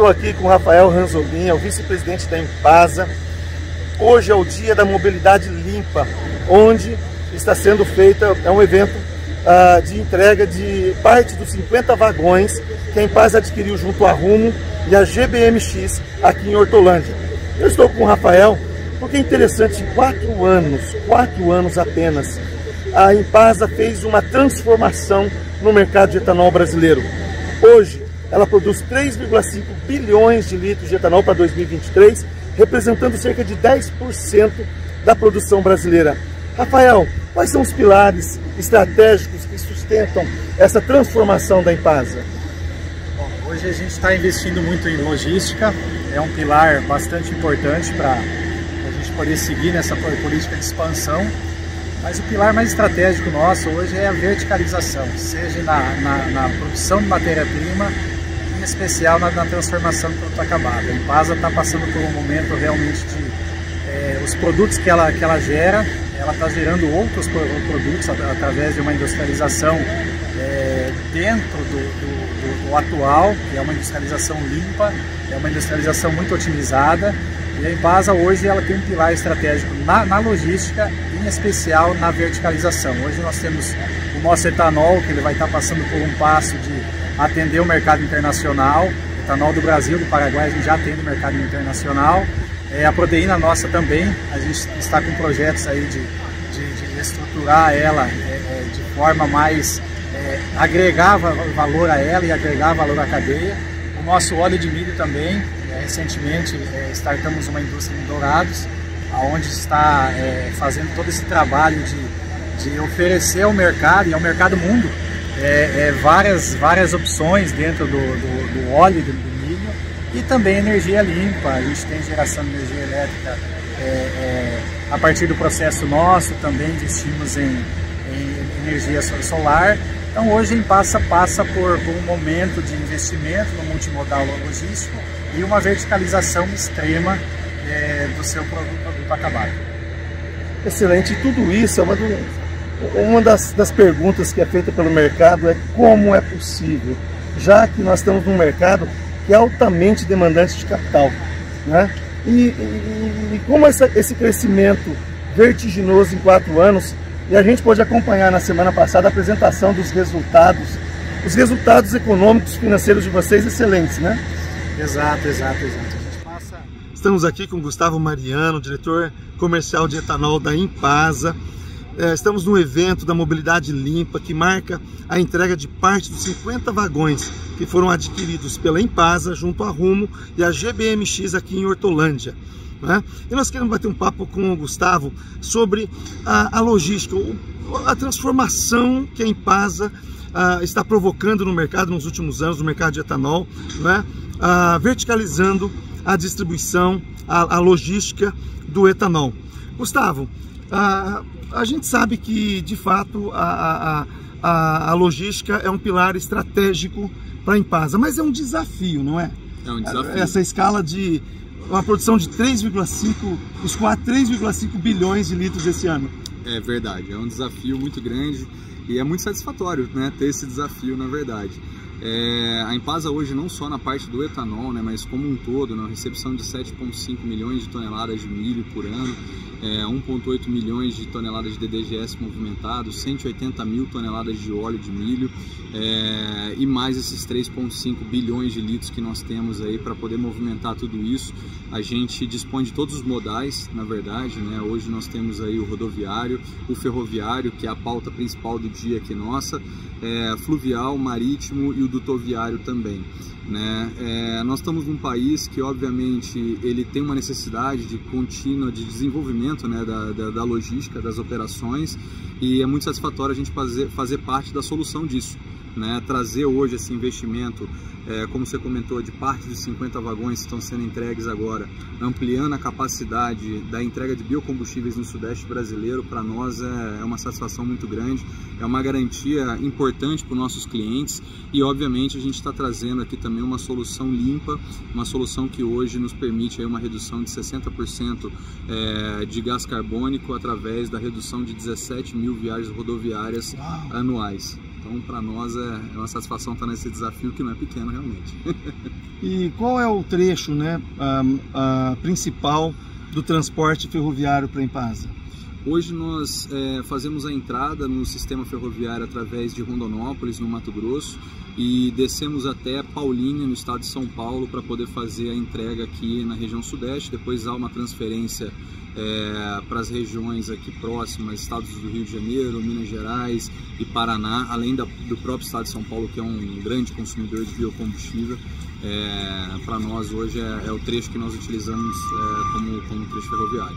estou aqui com Rafael Ranzolin, é o vice-presidente da Empasa. Hoje é o dia da mobilidade limpa, onde está sendo feita, é um evento uh, de entrega de parte dos 50 vagões que a Empasa adquiriu junto à Rumo e a GBMX aqui em Hortolândia. Eu estou com o Rafael porque é interessante, em quatro anos, quatro anos apenas, a Empasa fez uma transformação no mercado de etanol brasileiro. Hoje, ela produz 3,5 bilhões de litros de etanol para 2023, representando cerca de 10% da produção brasileira. Rafael, quais são os pilares estratégicos que sustentam essa transformação da Empasa? Bom, hoje a gente está investindo muito em logística, é um pilar bastante importante para a gente poder seguir nessa política de expansão. Mas o pilar mais estratégico nosso hoje é a verticalização, seja na, na, na produção de matéria-prima, em especial na, na transformação do produto acabado. A Impasa está passando por um momento realmente de é, os produtos que ela, que ela gera, ela está gerando outros produtos através de uma industrialização é, dentro do, do, do, atual, que é uma industrialização limpa, é uma industrialização muito otimizada. E a Embasa hoje ela tem um pilar estratégico na, na logística, em especial na verticalização. Hoje nós temos o nosso etanol, que ele vai estar passando por um passo de atender o mercado internacional. Etanol do Brasil, do Paraguai, a gente já tem no mercado internacional. É, a proteína nossa também, a gente está com projetos aí de, de, de estruturar ela é, é, de forma mais é, agregar valor a ela e agregar valor à cadeia. O nosso óleo de milho também, é, recentemente é, startamos uma indústria em Dourados, onde está fazendo todo esse trabalho de, de oferecer ao mercado e ao mercado mundo várias, várias opções dentro do, do, do óleo do, do milho e também energia limpa. A gente tem geração de energia elétrica é, é, a partir do processo nosso, também investimos em, em energia solar. Então hoje a Impassa passa por, por, um momento de investimento no multimodal logístico e uma verticalização extrema é, do seu produto, produto acabado. Excelente, tudo isso é uma, uma das, das perguntas que é feita pelo mercado é como é possível, já que nós estamos num mercado que é altamente demandante de capital. Né? E, e, e como essa, esse crescimento vertiginoso em quatro anos e a gente pôde acompanhar na semana passada a apresentação dos resultados, os resultados econômicos financeiros de vocês excelentes, né? Exato, exato, exato. Passa... Estamos aqui com Gustavo Mariano, diretor comercial de etanol da Impasa. É, estamos no evento da Mobilidade Limpa que marca a entrega de parte dos 50 vagões que foram adquiridos pela Impasa junto à Rumo e a GBMX aqui em Hortolândia. Né? E nós queremos bater um papo com o Gustavo sobre a, a logística, a transformação que a Impasa uh, está provocando no mercado nos últimos anos, no mercado de etanol, né? uh, verticalizando a distribuição, a, a, logística do etanol. Gustavo, uh, a gente sabe que de fato a, a, a logística é um pilar estratégico para a Impasa, mas é um desafio, não é? É um desafio. Essa escala de uma produção de 3,5, escoar 3,5 bilhões de litros esse ano. É verdade, é um desafio muito grande e é muito satisfatório né, ter esse desafio, na verdade. É, a Impasa hoje não só na parte do etanol, né, mas como um todo, na recepção de 7,5 milhões de toneladas de milho por ano, é, 1,8 milhões de toneladas de DDGS movimentados, 180 mil toneladas de óleo de milho é, e mais esses 3,5 bilhões de litros que nós temos aí para poder movimentar tudo isso. A gente dispõe de todos os modais, na verdade, né? Hoje nós temos aí o rodoviário, o ferroviário, que é a pauta principal do dia aqui nossa, é, fluvial, marítimo e o dutoviário também. Né? É, nós estamos num país que, obviamente, ele tem uma necessidade de contínua de desenvolvimento né, da, da, da logística, das operações, e é muito satisfatório a gente fazer, fazer parte da solução disso né, trazer hoje esse investimento, é, como você comentou, de parte dos 50 vagões que estão sendo entregues agora, ampliando a capacidade da entrega de biocombustíveis no Sudeste brasileiro, para nós é, é, uma satisfação muito grande, é uma garantia importante para os nossos clientes e, obviamente, a gente está trazendo aqui também uma solução limpa, uma solução que hoje nos permite aí uma redução de 60% é, de gás carbônico através da redução de 17 mil viagens rodoviárias anuais. Então, para nós é, é uma satisfação estar nesse desafio que não é pequeno realmente. e qual é o trecho né, a, a principal do transporte ferroviário para Impasa? Hoje nós é, fazemos a entrada no sistema ferroviário através de Rondonópolis, no Mato Grosso, e descemos até Paulínia, no estado de São Paulo, para poder fazer a entrega aqui na região sudeste. Depois há uma transferência é, para as regiões aqui próximas, estados do Rio de Janeiro, Minas Gerais e Paraná, além da, do próprio estado de São Paulo, que é um grande consumidor de biocombustível. É, para nós hoje é, é, o trecho que nós utilizamos é, como, como trecho ferroviário.